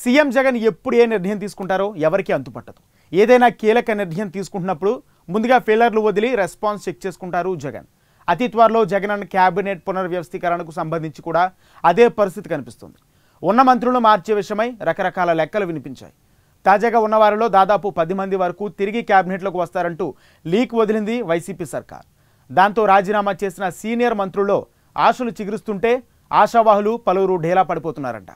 CM Jagan ఎప్పుడు ఏ నిర్ణయం తీసుకుంటారో ఎవరికీ అంతుపట్టదు. ఏదైనా కీలక నిర్ణయం తీసుకుంటున్నప్పుడు ముందుగా ఫెయిలర్లు వదిలి రెస్పాన్స్ చెక్ చేసుకుంటారు జగన్. అతి త్వరలో జగన్ అన్న క్యాబినెట్ పునర్వ్యవస్థీకరణకు సంబంధించి కూడా అదే పరిస్థితి కనిపిస్తుంది. ఉన్న మంత్రులు మార్చే విషయమై రకరకాల లెక్కలు వినిపించాయి. తాజాగా ఉన్న వారిలో దాదాపు పది మంది వరకు తిరిగి క్యాబినెట్లోకి వస్తారంటూ లీక్ వదిలింది వైసీపీ సర్కార్. దాంతో రాజీనామా చేసిన సీనియర్ మంత్రుల్లో ఆశలు చిగురుస్తుంటే ఆశావాహులు పలువురు ఢేలా పడిపోతున్నారంట.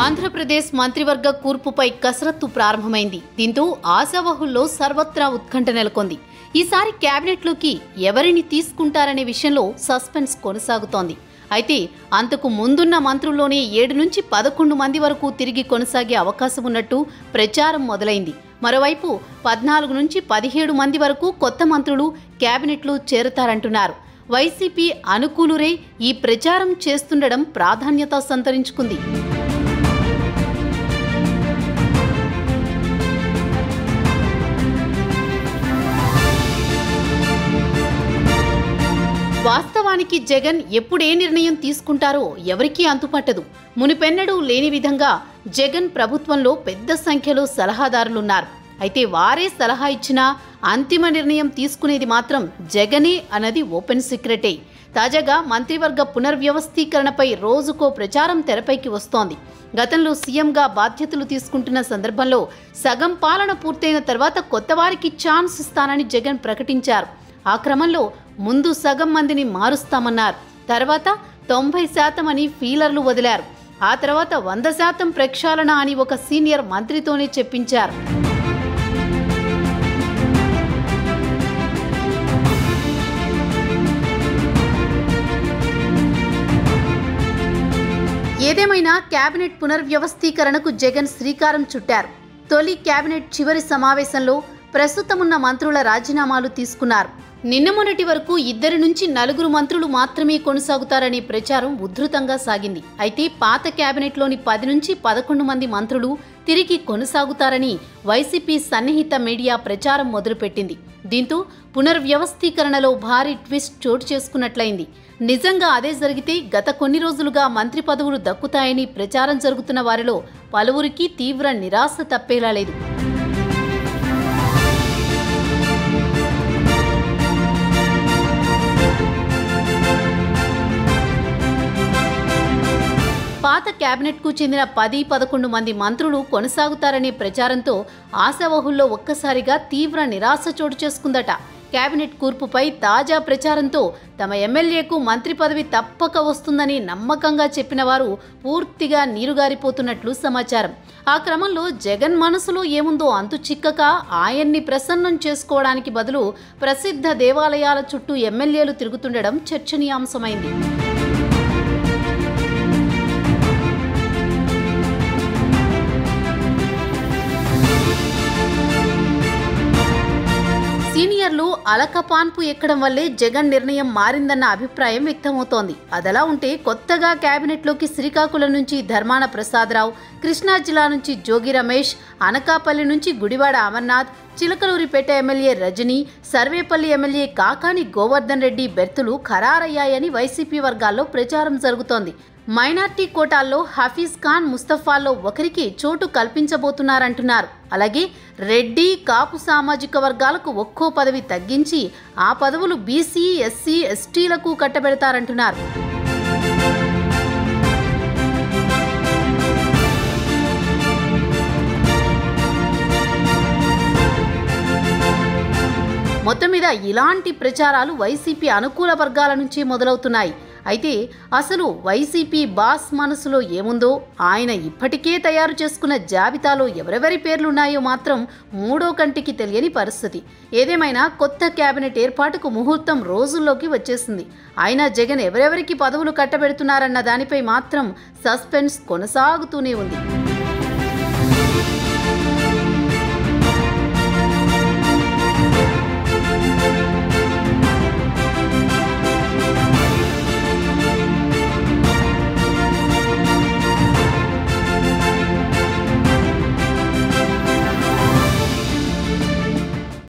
ఆంధ్రప్రదేశ్ మంత్రివర్గ కూర్పుపై కసరత్తు ప్రారంభమైంది. దీంతో ఆశావహుల్లో సర్వత్రా ఉత్కంఠ నెలకొంది. ఈసారి కేబినెట్లోకి ఎవరిని తీసుకుంటారనే విషయంలో సస్పెన్స్ కొనసాగుతోంది. అయితే అంతకు ముందున్న మంత్రుల్లోనే ఏడు నుంచి పదకొండు మంది వరకు తిరిగి కొనసాగే అవకాశం ఉన్నట్టు ప్రచారం మొదలైంది. మరోవైపు పద్నాలుగు నుంచి పదిహేడు మంది వరకు కొత్త మంత్రులు కేబినెట్లో చేరతారంటున్నారు. వైసీపీ అనుకూలురే ఈ ప్రచారం చేస్తుండడం ప్రాధాన్యత సంతరించుకుంది. వాస్తవానికి జగన్ ఎప్పుడు ఏ నిర్ణయం తీసుకుంటారో ఎవరికీ అంతుపట్టదు మునిపెన్నడూ లేని విధంగా జగన్ ప్రభుత్వంలో పెద్ద సంఖ్యలో సలహాదారులున్నారు. అయితే వారే సలహా ఇచ్చినా అంతిమ నిర్ణయం తీసుకునేది మాత్రం జగనే అన్నది ఓపెన్ సీక్రెటే. తాజాగా మంత్రివర్గ పునర్వ్యవస్థీకరణపై రోజుకో ప్రచారం తెరపైకి వస్తోంది. గతంలో సీఎంగా బాధ్యతలు తీసుకుంటున్న సందర్భంలో సగం పాలన పూర్తయిన తర్వాత కొత్త వారికి ఛాన్స్ ఇస్తానని జగన్ ప్రకటించారు. ఆ క్రమంలో ముందు సగం మందిని మారుస్తామన్నారు. తర్వాత తొంభై శాతం అని ఫీలర్లు వదిలారు. ఆ తర్వాత వంద శాతం ప్రక్షాళన అని ఒక సీనియర్ మంత్రితోనే చెప్పించారు. ఏదేమైనా కేబినెట్ పునర్వ్యవస్థీకరణకు జగన్ శ్రీకారం చుట్టారు. తొలి కేబినెట్ చివరి సమావేశంలో ప్రస్తుతమున్న మంత్రుల రాజీనామాలు తీసుకున్నారు. నిన్న మొన్నటి వరకు ఇద్దరి నుంచి నలుగురు మంత్రులు మాత్రమే కొనసాగుతారనే ప్రచారం ఉధృతంగా సాగింది. అయితే పాత కేబినెట్లోని పది నుంచి పదకొండు మంది మంత్రులు తిరిగి కొనసాగుతారని వైసీపీ సన్నిహిత మీడియా ప్రచారం మొదలుపెట్టింది. దీంతో పునర్వ్యవస్థీకరణలో భారీ ట్విస్ట్ చోటు చేసుకున్నట్లయింది. నిజంగా అదే జరిగితే గత కొన్ని రోజులుగా మంత్రి పదవులు దక్కుతాయని ప్రచారం జరుగుతున్న వారిలో పలువురికి తీవ్ర నిరాశ తప్పేలా లేదు. పాత క్యాబినెట్కు చెందిన పది పదకొండు మంది మంత్రులు కొనసాగుతారనే ప్రచారంతో ఆశావహుల్లో ఒక్కసారిగా తీవ్ర నిరాశ చోటు చేసుకుందట. కేబినెట్ కూర్పుపై తాజా ప్రచారంతో తమ ఎమ్మెల్యేకు మంత్రి పదవి తప్పక వస్తుందని నమ్మకంగా చెప్పిన వారు పూర్తిగా నీరుగారిపోతున్నట్లు సమాచారం. ఆ క్రమంలో జగన్ మనసులో ఏముందో అంతు చిక్కక ఆయన్ని ప్రసన్నం చేసుకోవడానికి బదులు ప్రసిద్ధ దేవాలయాల చుట్టూ ఎమ్మెల్యేలు తిరుగుతుండడం చర్చనీయాంశమైంది. సీనియర్లు అలకపాన్పు ఎక్కడం వల్లే జగన్ నిర్ణయం మారిందన్న అభిప్రాయం వ్యక్తమవుతోంది. అదలా ఉంటే కొత్తగా కేబినెట్లోకి శ్రీకాకుళం నుంచి ధర్మాన ప్రసాదరావు కృష్ణా జిల్లా నుంచి జోగి రమేష్ అనకాపల్లి నుంచి గుడివాడ అమర్నాథ్ చిలకలూరిపేట ఎమ్మెల్యే రజని సర్వేపల్లి ఎమ్మెల్యే కాకాని గోవర్ధన్ రెడ్డి బెర్తులు ఖరారయ్యాయని వైసీపీ వర్గాల్లో ప్రచారం జరుగుతోంది. మైనార్టీ కోటాల్లో హఫీజ్ ఖాన్ ముస్తఫాల్లో ఒకరికి చోటు కల్పించబోతున్నారంటున్నారు. అలాగే రెడ్డి కాపు సామాజిక వర్గాలకు ఒక్కో పదవి తగ్గించి ఆ పదవులు బీసీ ఎస్సీ ఎస్టీలకు కట్టబెడతారంటున్నారు. మొత్తం మీద ఇలాంటి ప్రచారాలు వైసీపీ అనుకూల వర్గాల నుంచి మొదలవుతున్నాయి. అయితే అసలు వైసీపీ బాస్ మనసులో ఏముందో? ఆయన ఇప్పటికే తయారు చేసుకున్న జాబితాలో ఎవరెవరి పేర్లున్నాయో మాత్రం మూడో కంటికి తెలియని పరిస్థితి. ఏదేమైనా కొత్త కేబినెట్ ఏర్పాటుకు ముహూర్తం రోజుల్లోకి వచ్చేసింది. అయినా జగన్ ఎవరెవరికి పదవులు కట్టబెడుతున్నారన్న దానిపై మాత్రం సస్పెన్స్ కొనసాగుతూనే ఉంది.